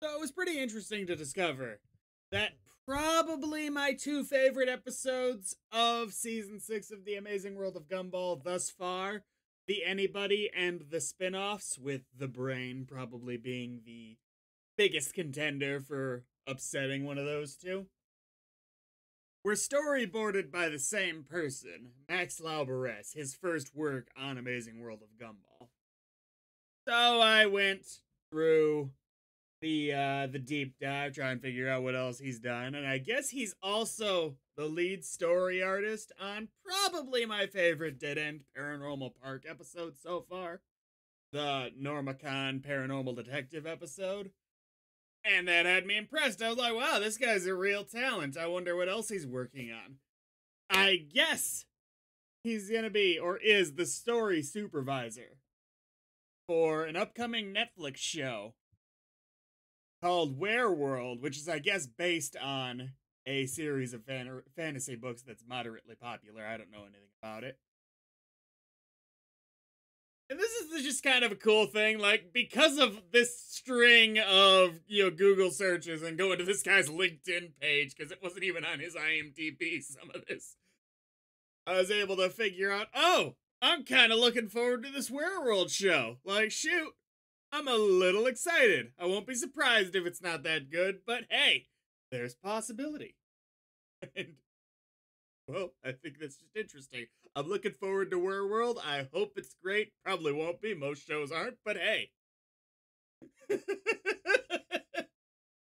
So it was pretty interesting to discover that probably my two favorite episodes of season six of The Amazing World of Gumball thus far the Anybody and the spin offs, with the brain probably being the biggest contender for upsetting one of those two. Were storyboarded by the same person, Max Lauberess, his first work on Amazing World of Gumball. So I went through the uh the deep dive, try and figure out what else he's done, and I guess he's also the lead story artist on probably my favorite Dead End Paranormal Park episode so far, the Norma Khan Paranormal Detective episode. And that had me impressed. I was like, wow, this guy's a real talent. I wonder what else he's working on. I guess he's gonna be, or is, the story supervisor for an upcoming Netflix show called Wereworld, which is, I guess, based on a series of fan- fantasy books that's moderately popular. I don't know anything about it. And this is just kind of a cool thing, like because of this string of you know Google searches and going to this guy's LinkedIn page because it wasn't even on his IMDb. Some of this, I was able to figure out. Oh, I'm kind of looking forward to this Wereworld show. Like, shoot, I'm a little excited. I won't be surprised if it's not that good, but hey, there's possibility. and well, I think that's just interesting. I'm looking forward to Wereworld. I hope it's great. Probably won't be. Most shows aren't, but hey.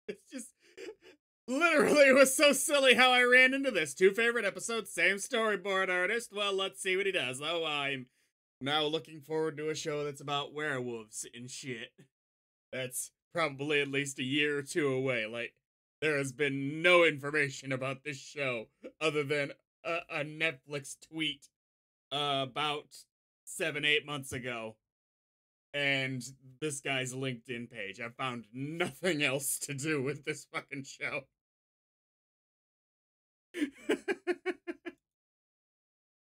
it's just literally it was so silly how I ran into this. Two favorite episodes, same storyboard artist. Well, let's see what he does. Oh, I'm now looking forward to a show that's about werewolves and shit. That's probably at least a year or two away. Like there has been no information about this show other than a, a Netflix tweet uh, about seven, eight months ago. And this guy's LinkedIn page. I found nothing else to do with this fucking show.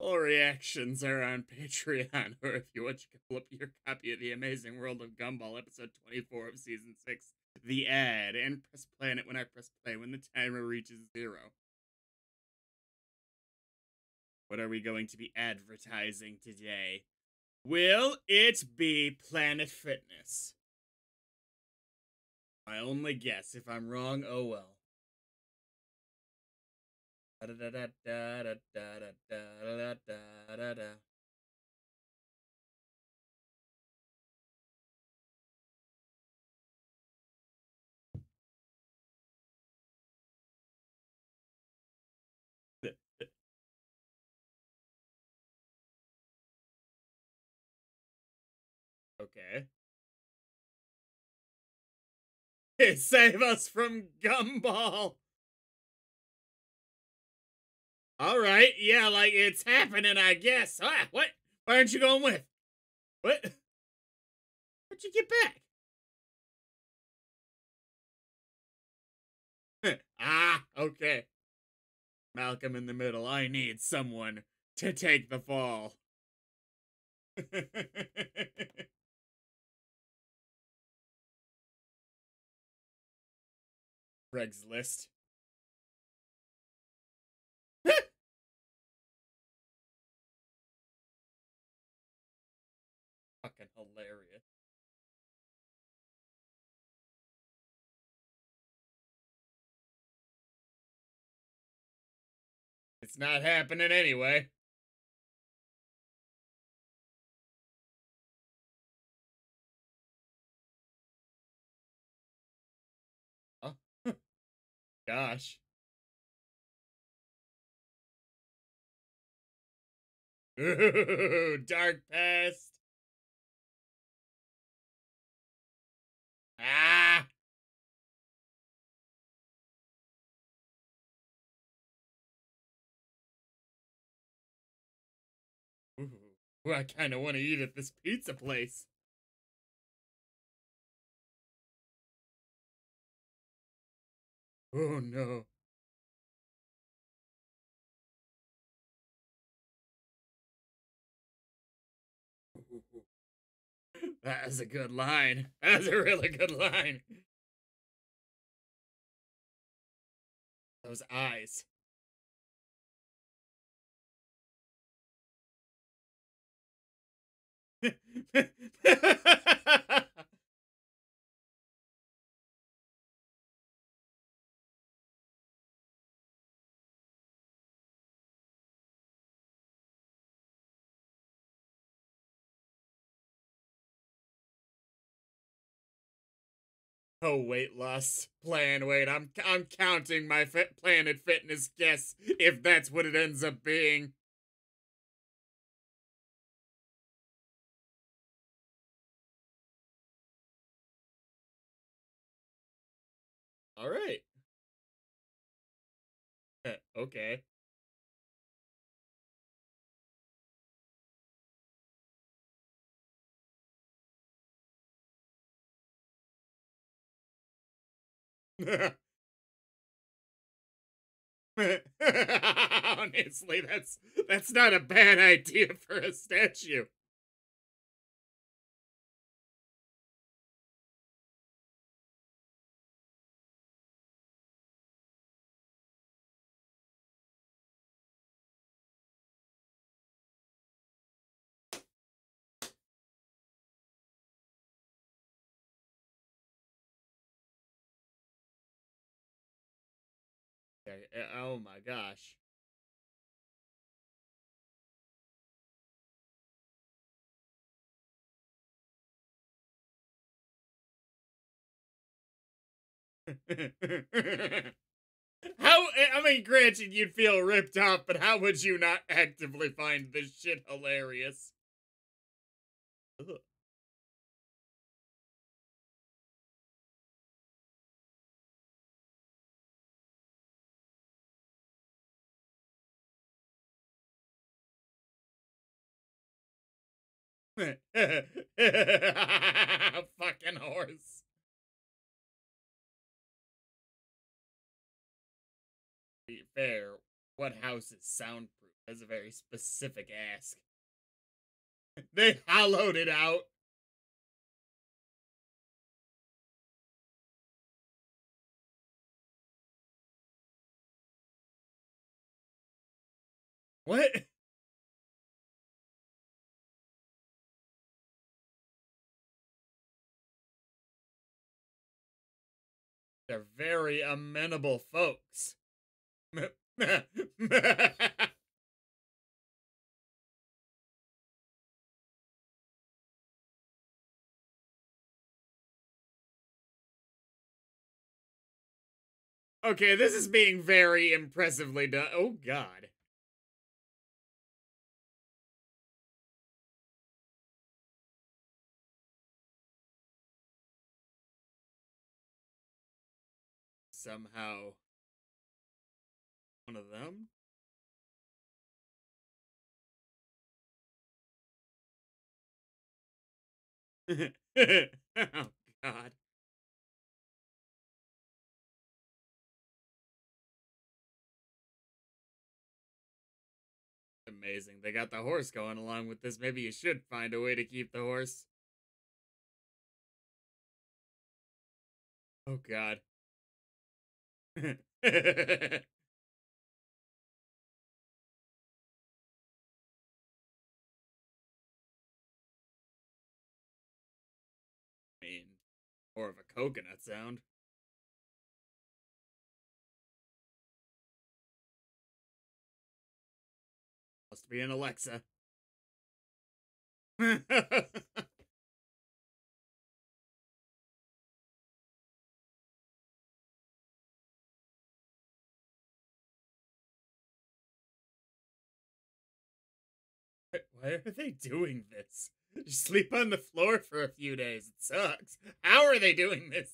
All reactions are on Patreon, or if you want, you can up your copy of The Amazing World of Gumball, episode 24 of season 6 the ad and press play on it when I press play when the timer reaches zero. What are we going to be advertising today? Will it be Planet Fitness? My only guess. If I'm wrong, oh well. Okay. Hey, save us from Gumball! Alright, yeah, like it's happening, I guess. Ah, what? Why aren't you going with? What? How'd you get back? ah, okay. Malcolm in the middle. I need someone to take the fall. Greg's It's not happening anyway. Oh, gosh. Ooh, dark past. Well, I kind of want to eat at this pizza place. Oh no. That's a good line. That's a really good line. Those eyes. Oh, weight loss plan. Wait, I'm I'm counting my fit Planet Fitness guess if that's what it ends up being. All right. Eh, okay. Honestly, that's that's not a bad idea for a statue. Okay. Eh, oh my gosh. how eh, I mean, granted, you'd feel ripped off, but how would you not actively find this shit hilarious? Ugh. Fucking horse. Be fair, what house is soundproof? That's a very specific ask. they hollowed it out. What? They're very amenable folks. okay, this is being very impressively done. Oh, God. Somehow one of them? oh, God. Amazing. They got the horse going along with this. Maybe you should find a way to keep the horse. Oh, God. I mean, more of a coconut sound. Must be an Alexa. Why are they doing this? Just sleep on the floor for a few days. It sucks. How are they doing this?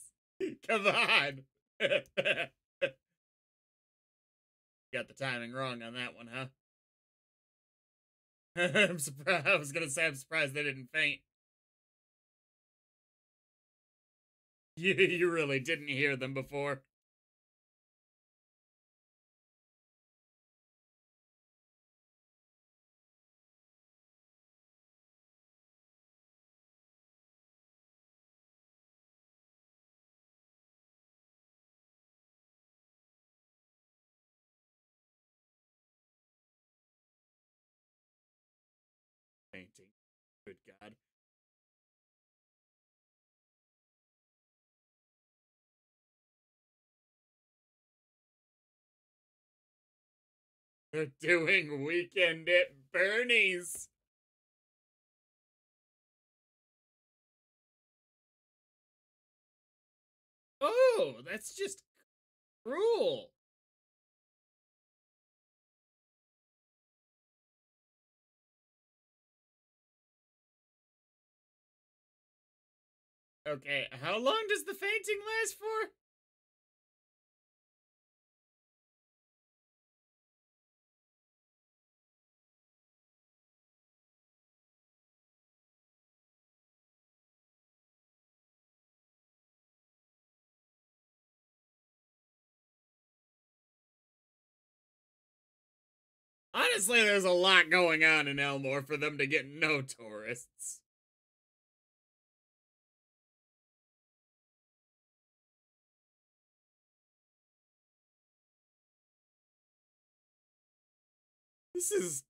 Come on. Got the timing wrong on that one, huh? I'm surprised. I was gonna say I'm surprised they didn't faint. You, you really didn't hear them before. Good God. They're doing Weekend at Bernie's. Oh, that's just cruel. Okay, how long does the fainting last for? Honestly, there's a lot going on in Elmore for them to get no tourists. This is.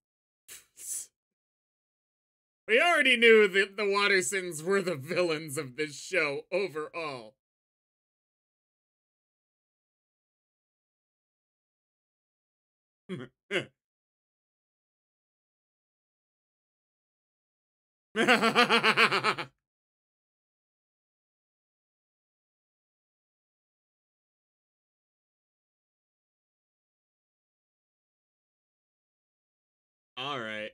We already knew that the Wattersons were the villains of this show overall. All right.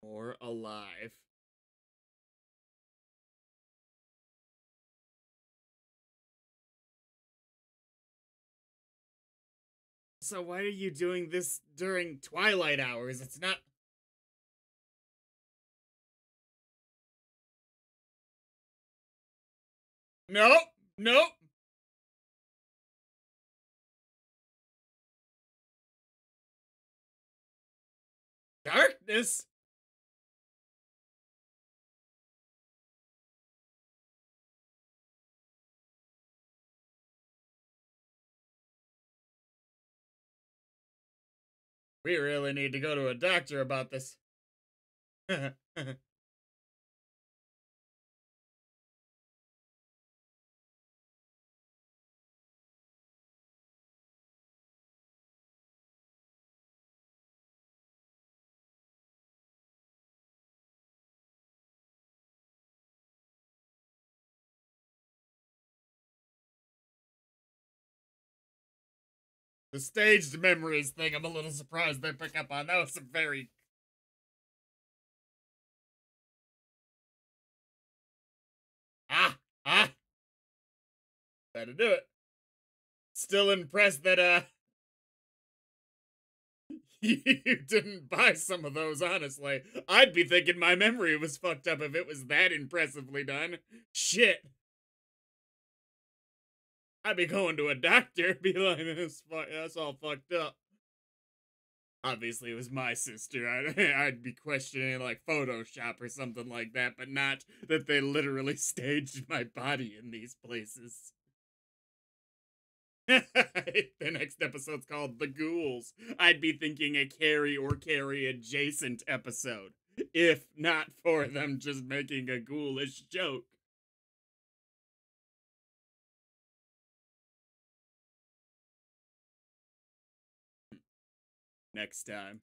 Or alive. So why are you doing this during twilight hours? It's not Nope. Nope. Darkness. We really need to go to a doctor about this. The staged memories thing, I'm a little surprised they pick up on. That was a very. Ah! Ah! Better do it. Still impressed that, uh. you didn't buy some of those, honestly. I'd be thinking my memory was fucked up if it was that impressively done. Shit. I'd be going to a doctor, be like, that's all fucked up. Obviously, it was my sister. I'd, I'd be questioning like Photoshop or something like that, but not that they literally staged my body in these places. the next episode's called The Ghouls. I'd be thinking a Carrie or Carrie adjacent episode, if not for them just making a ghoulish joke. Next time.